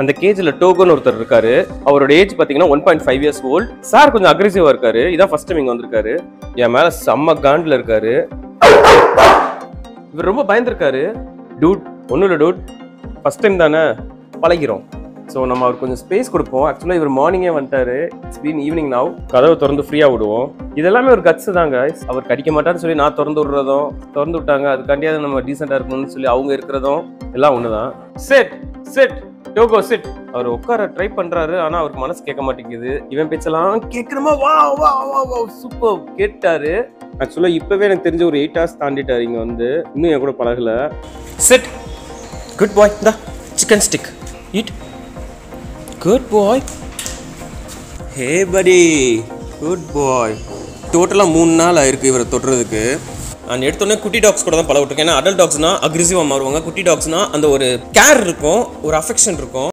அந்த கேஜ்ல டோகன் ஒருத்தர் இருக்காரு. அவரோட ஏஜ் பாத்தீங்கன்னா one point five years old sir கொஞ்சம் அக்ரெசிவா இருக்காரு. இதான் ஃபர்ஸ்ட் டைம் இங்க வந்திருக்காரு. என் மேல செம்ம காண்டில் இருக்காரு. இவர் ரொம்ப பயந்துருக்காரு. டூட் ஒன்றும் இல்லை டூட் ஃபர்ஸ்ட் டைம் தானே பழகிறோம். ஸோ நம்ம அவர் கொஞ்சம் ஸ்பேஸ் கொடுப்போம். ஆக்சுவலாக இவர் மார்னிங்கே வந்துட்டாரு. இட்ஸ் பீன் ஈவினிங் நாவ் கதவை திறந்து ஃப்ரீயாக விடுவோம். இதெல்லாமே ஒரு கட்ஸ் தாங்க அவர் கடிக்க மாட்டார்னு சொல்லி நான் திறந்து விடுறதும் திறந்து விட்டாங்க. அதுக்காண்டியாவது நம்ம டீசெண்டாக இருக்கணும்னு சொல்லி அவங்க இருக்கிறதும் எல்லாம் ஒன்று தான் செட் செட் டோகோ சிட். அவர் உட்கார ட்ரை பண்றாரு ஆனா அவருக்கு மனசு கேட்க மாட்டேங்குது. இவன் பேச்செல்லாம் கேட்கணுமா? வா வா வா வா சூப்பர் கேட்டாரு. ஆக்சுவலா இப்பவே எனக்கு தெரிஞ்ச ஒரு எயிட் ஹவர்ஸ் தாண்டிட்டாரு இங்க வந்து. இன்னும் என் கூட பழகல. சிட். குட் பாய் இந்த chicken stick eat good boy hey படி குட் பாய் டோட்டலாக மூணு நாள் ஆயிருக்கு இவரை தொடுறதுக்கு. நான் எடுத்தோடனே குட்டி டாக்ஸ் கூட தான் பழகிட்டுருக்கேன் ஏன்னா அடல்ட் டாக்ஸ்னா அக்ரெசிவாக மாறுவாங்க. குட்டி டாக்ஸ்னா அந்த ஒரு கேர் இருக்கும் ஒரு அஃபெக்ஷன் இருக்கும்.